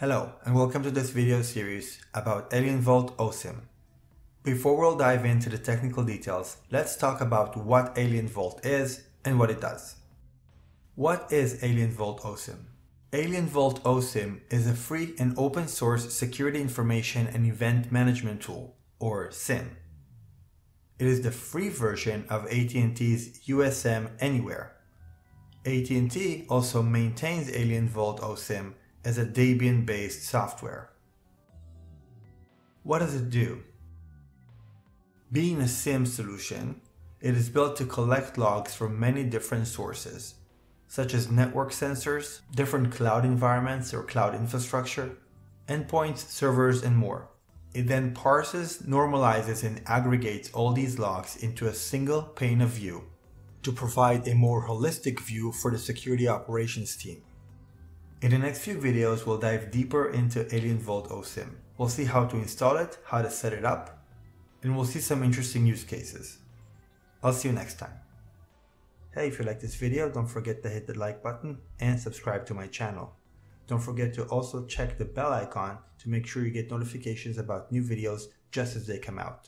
Hello and welcome to this video series about AlienVault OSSIM. Before we'll dive into the technical details, let's talk about what AlienVault is and what it does. What is AlienVault OSSIM? AlienVault OSSIM is a free and open source security information and event management tool, or SIEM. It is the free version of AT&T's USM Anywhere. AT&T also maintains AlienVault OSSIM as a Debian-based software. What does it do? Being a SIEM solution, it is built to collect logs from many different sources, such as network sensors, different cloud environments or cloud infrastructure, endpoints, servers, and more. It then parses, normalizes, and aggregates all these logs into a single pane of view to provide a more holistic view for the security operations team. In the next few videos, we'll dive deeper into Alien Vault OSSIM. We'll see how to install it, how to set it up, and we'll see some interesting use cases. I'll see you next time. Hey, if you like this video, don't forget to hit the like button and subscribe to my channel. Don't forget to also check the bell icon to make sure you get notifications about new videos just as they come out.